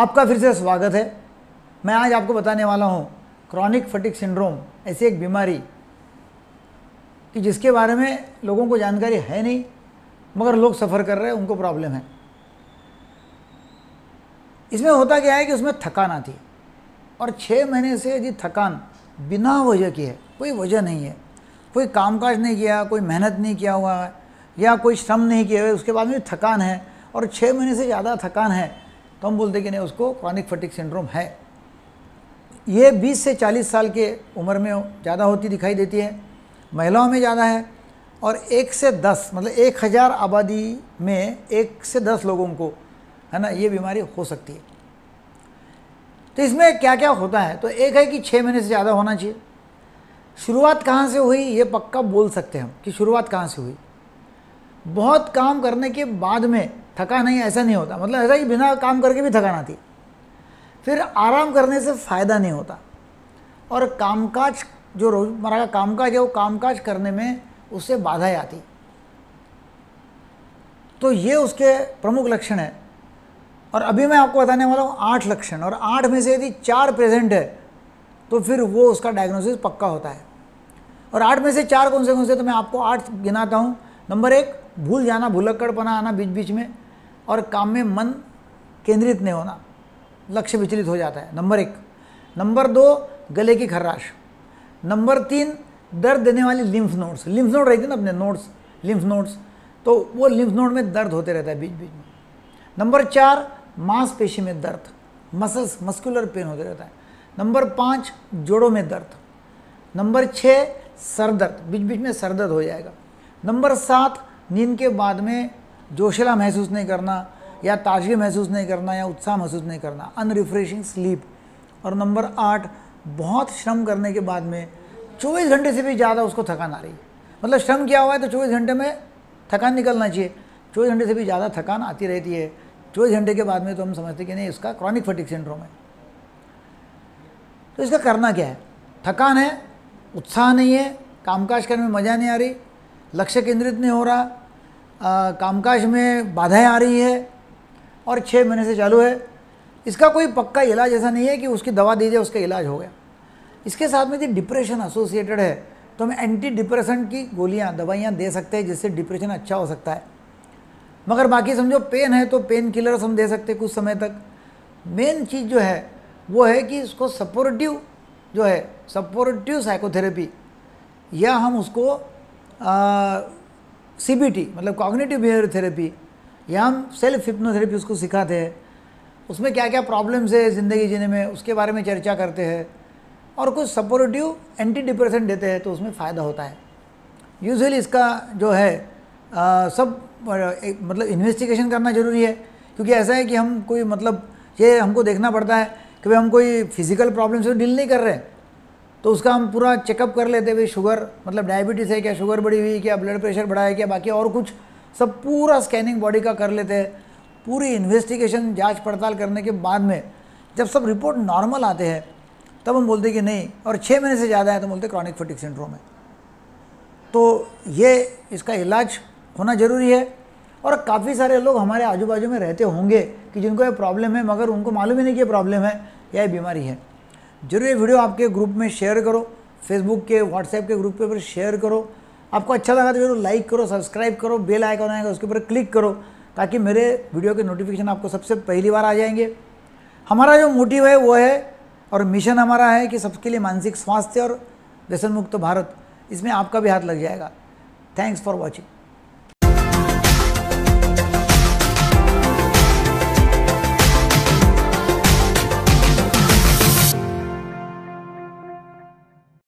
आपका फिर से स्वागत है। मैं आज आपको बताने वाला हूँ क्रॉनिक फटिक सिंड्रोम ऐसी एक बीमारी कि जिसके बारे में लोगों को जानकारी है नहीं, मगर लोग सफ़र कर रहे हैं, उनको प्रॉब्लम है। इसमें होता क्या है कि उसमें थकान आती है और छः महीने से यदि थकान बिना वजह की है, कोई वजह नहीं है, कोई कामकाज नहीं किया, कोई मेहनत नहीं किया हुआ है, या कोई श्रम नहीं किया हुआ उसके बाद में थकान है और छः महीने से ज़्यादा थकान है तो हम बोलते कि नहीं, उसको क्रॉनिक फटिक सिंड्रोम है। ये 20 से 40 साल के उम्र में ज़्यादा होती दिखाई देती है, महिलाओं में ज़्यादा है और एक से दस मतलब एक हज़ार आबादी में एक से दस लोगों को, है ना, ये बीमारी हो सकती है। तो इसमें क्या क्या होता है? तो एक है कि छः महीने से ज़्यादा होना चाहिए। शुरुआत कहाँ से हुई, ये पक्का बोल सकते हैं हम कि शुरुआत कहाँ से हुई। बहुत काम करने के बाद में थका नहीं, ऐसा नहीं होता। मतलब ऐसा ही बिना काम करके भी थकान आती। फिर आराम करने से फ़ायदा नहीं होता। और कामकाज जो रोज़मर्रा का कामकाज है, वो कामकाज करने में उससे बाधाएँ आती। तो ये उसके प्रमुख लक्षण है। और अभी मैं आपको बताने वाला हूँ आठ लक्षण। और आठ में से यदि चार प्रेजेंट है तो फिर वो उसका डायग्नोसिस पक्का होता है। और आठ में से चार कौन से कौन से तो मैं आपको आठ गिनाता हूँ। नंबर एक, भूल जाना, भूलक्कड़पना आना बीच बीच में। और काम में मन केंद्रित नहीं होना, लक्ष्य विचलित हो जाता है। नंबर एक। नंबर दो, गले की खर्राश। नंबर तीन, दर्द देने वाली लिम्फ नोड्स लिम्फ नोड रहती है ना अपने नोड्स लिम्फ नोड्स तो वो लिम्फ नोड में दर्द होते रहता है बीच बीच में। नंबर चार, मांसपेशी में दर्द। मसल्स मस्कुलर पेन होते रहता है। नंबर पाँच, जोड़ों में दर्द। नंबर छः सर दर्द बीच बीच में सर दर्द हो जाएगा। नंबर सात, नींद के बाद में जोशीला महसूस नहीं करना, या ताजगी महसूस नहीं करना, या उत्साह महसूस नहीं करना। अनरिफ्रेशिंग स्लीप और नंबर आठ, बहुत श्रम करने के बाद में 24 घंटे से भी ज़्यादा उसको थकान आ रही है। मतलब श्रम किया हुआ है तो 24 घंटे में थकान निकलना चाहिए। 24 घंटे से भी ज़्यादा थकान आती रहती है। 24 घंटे के बाद में तो हम समझते कि नहीं इसका क्रॉनिक फटिक सिंड्रोम है। तो इसका करना क्या है? थकान है, उत्साह नहीं है, कामकाज करने में मज़ा नहीं आ रही, लक्ष्य केंद्रित नहीं हो रहा कामकाज में बाधाएँ आ रही है और छः महीने से चालू है। इसका कोई पक्का इलाज ऐसा नहीं है कि उसकी दवा दी जाए उसका इलाज हो गया। इसके साथ में यदि डिप्रेशन एसोसिएटेड है तो हम एंटी डिप्रेशन की गोलियाँ, दवाइयाँ दे सकते हैं जिससे डिप्रेशन अच्छा हो सकता है। मगर बाकी समझो पेन है तो पेन किलर्स हम दे सकते हैं कुछ समय तक। मेन चीज़ जो है, वो है कि इसको सपोर्टिव जो है सपोर्टिव साइकोथेरेपी या हम उसको सी मतलब कॉग्निटिव बिहेवियर थेरेपी या हम सेल्फ हिप्नोथेरेपी उसको सिखाते हैं। उसमें क्या क्या प्रॉब्लम्स है ज़िंदगी जीने में उसके बारे में चर्चा करते हैं और कुछ सपोर्टिव एंटी डिप्रेशन देते हैं तो उसमें फ़ायदा होता है। यूजुअली इसका जो है आ, सब एक, मतलब इन्वेस्टिगेशन करना ज़रूरी है क्योंकि ऐसा है कि हम कोई मतलब ये हमको देखना पड़ता है कि भाई हम कोई फ़िज़िकल प्रॉब्लम से डील नहीं कर रहे तो उसका हम पूरा चेकअप कर लेते भाई शुगर मतलब डायबिटीज़ है क्या शुगर बढ़ी हुई क्या ब्लड प्रेशर बढ़ा है क्या, बाकी और कुछ, सब पूरा स्कैनिंग बॉडी का कर लेते हैं। पूरी इन्वेस्टिगेशन जाँच पड़ताल करने के बाद में, जब सब रिपोर्ट नॉर्मल आते हैं, तब हम बोलते कि नहीं, और छः महीने से ज़्यादा है तो बोलते क्रॉनिक फटिक सिंड्रोम है। तो ये इसका इलाज होना ज़रूरी है, और काफ़ी सारे लोग हमारे आजू बाजू में रहते होंगे कि जिनको ये प्रॉब्लम है, मगर उनको मालूम ही नहीं कि ये प्रॉब्लम है या ये बीमारी है। ज़रूर ये वीडियो आपके ग्रुप में शेयर करो फेसबुक के व्हाट्सएप के ग्रुप पे पर शेयर करो। आपको अच्छा लगा तो ज़रूर लाइक करो सब्सक्राइब करो बेल आइकन आएगा उसके ऊपर क्लिक करो, ताकि मेरे वीडियो के नोटिफिकेशन आपको सबसे पहली बार आ जाएँगे। हमारा जो मोटिव है वो है, और मिशन हमारा है कि सबके लिए मानसिक स्वास्थ्य और व्यसन मुक्त भारत। इसमें आपका भी हाथ लग जाएगा। Thanks for watching